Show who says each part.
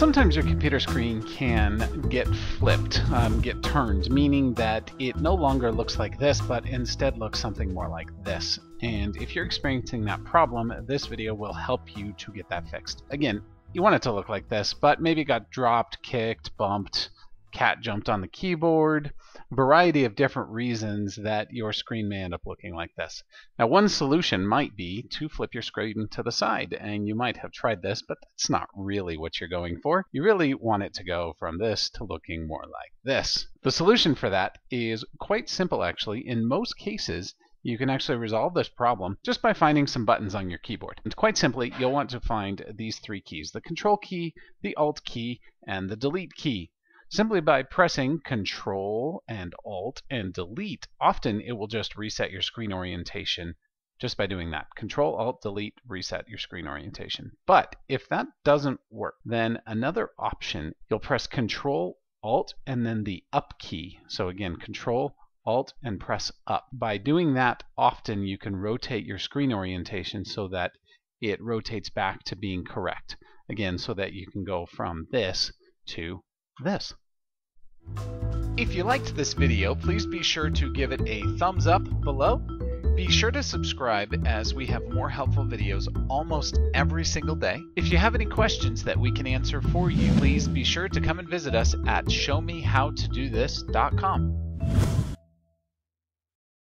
Speaker 1: Sometimes your computer screen can get flipped, um, get turned, meaning that it no longer looks like this, but instead looks something more like this. And if you're experiencing that problem, this video will help you to get that fixed. Again, you want it to look like this, but maybe it got dropped, kicked, bumped, cat jumped on the keyboard, variety of different reasons that your screen may end up looking like this. Now one solution might be to flip your screen to the side and you might have tried this but that's not really what you're going for. You really want it to go from this to looking more like this. The solution for that is quite simple actually. In most cases you can actually resolve this problem just by finding some buttons on your keyboard. And quite simply, you'll want to find these three keys, the Control key, the Alt key, and the Delete key. Simply by pressing Control and Alt and Delete, often it will just reset your screen orientation just by doing that. Control Alt Delete reset your screen orientation. But if that doesn't work, then another option, you'll press Control Alt and then the up key. So again, Control Alt and press up. By doing that, often you can rotate your screen orientation so that it rotates back to being correct. Again, so that you can go from this to this. If you liked this video, please be sure to give it a thumbs up below. Be sure to subscribe as we have more helpful videos almost every single day. If you have any questions that we can answer for you, please be sure to come and visit us at showmehowtodothis.com.